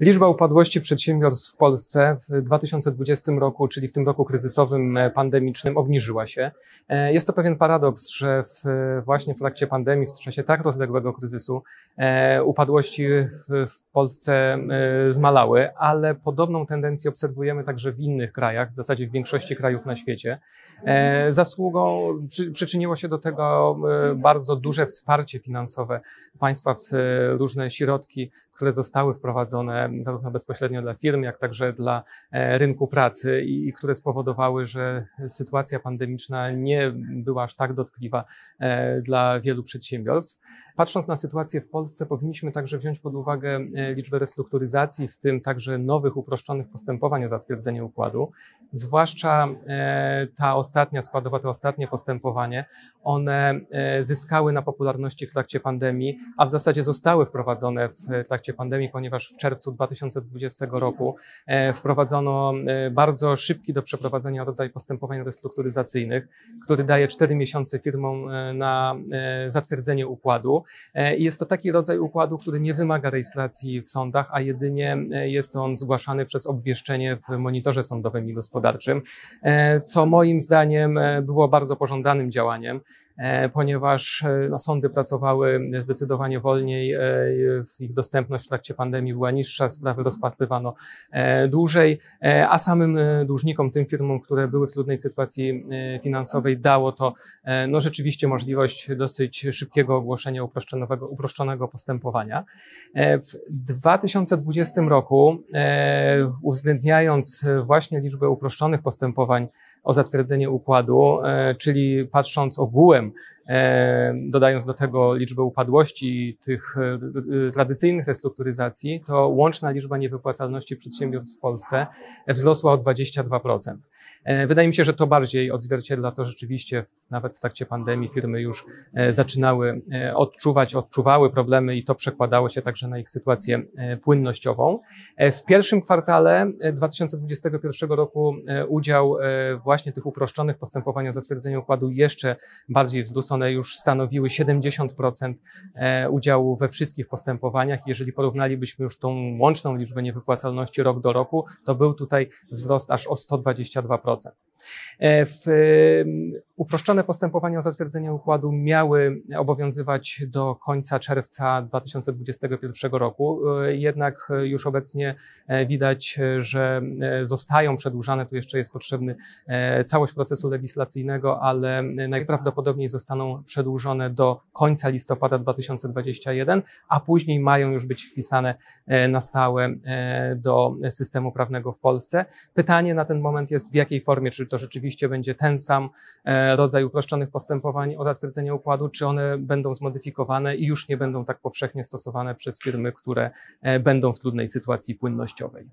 Liczba upadłości przedsiębiorstw w Polsce w 2020 roku, czyli w tym roku kryzysowym, e, pandemicznym, obniżyła się. E, jest to pewien paradoks, że w, właśnie w trakcie pandemii, w czasie tak rozległego kryzysu, e, upadłości w, w Polsce zmalały, ale podobną tendencję obserwujemy także w innych krajach, w zasadzie w większości krajów na świecie. Zasługą przy, przyczyniło się do tego bardzo duże wsparcie finansowe państwa w różne środki, które zostały wprowadzone zarówno bezpośrednio dla firm, jak także dla e, rynku pracy i, które spowodowały, że sytuacja pandemiczna nie była aż tak dotkliwa e, dla wielu przedsiębiorstw. Patrząc na sytuację w Polsce, powinniśmy także wziąć pod uwagę e, liczbę restrukturyzacji, w tym także nowych uproszczonych postępowań o zatwierdzenie układu. Zwłaszcza ta ostatnia składowa, to ostatnie postępowanie, one zyskały na popularności w trakcie pandemii, a w zasadzie zostały wprowadzone w trakcie trakcie pandemii, ponieważ w czerwcu 2020 roku e, wprowadzono e, bardzo szybki do przeprowadzenia rodzaj postępowań restrukturyzacyjnych, który daje 4 miesiące firmom e, na zatwierdzenie układu. I jest to taki rodzaj układu, który nie wymaga rejestracji w sądach, a jedynie jest on zgłaszany przez obwieszczenie w monitorze sądowym i gospodarczym, co moim zdaniem było bardzo pożądanym działaniem. E, ponieważ e, no, sądy pracowały zdecydowanie wolniej, e, ich dostępność w trakcie pandemii była niższa, sprawy rozpatrywano dłużej, a samym dłużnikom, tym firmom, które były w trudnej sytuacji finansowej, dało to no, rzeczywiście możliwość dosyć szybkiego ogłoszenia uproszczonego, uproszczonego postępowania. W 2020 roku, uwzględniając właśnie liczbę uproszczonych postępowań o zatwierdzenie układu, czyli patrząc ogółem E, dodając do tego liczbę upadłości tych e, tradycyjnych restrukturyzacji, to łączna liczba niewypłacalności przedsiębiorstw w Polsce wzrosła o 22%. E, wydaje mi się, że to bardziej odzwierciedla to rzeczywiście, nawet w trakcie pandemii firmy już zaczynały odczuwać, odczuwały problemy i to przekładało się także na ich sytuację płynnościową. W pierwszym kwartale 2021 roku udział właśnie tych uproszczonych postępowań o zatwierdzenie układu jeszcze bardziej wzrósł. One już stanowiły 70% e, udziału we wszystkich postępowaniach. Jeżeli porównalibyśmy już tą łączną liczbę niewypłacalności rok do roku, to był tutaj wzrost aż o 122%. E, w, uproszczone postępowania o zatwierdzenie układu miały obowiązywać do końca czerwca 2021 roku, e, jednak już obecnie widać, że zostają przedłużane. Tu jeszcze jest potrzebny całość procesu legislacyjnego, ale najprawdopodobniej zostaną przedłużone do końca listopada 2021, a później mają już być wpisane e, na stałe e, do systemu prawnego w Polsce. Pytanie na ten moment jest, w jakiej formie, czy to rzeczywiście będzie ten sam e, rodzaj uproszczonych postępowań o zatwierdzenie układu, czy one będą zmodyfikowane i już nie będą tak powszechnie stosowane przez firmy, które będą w trudnej sytuacji płynnościowej.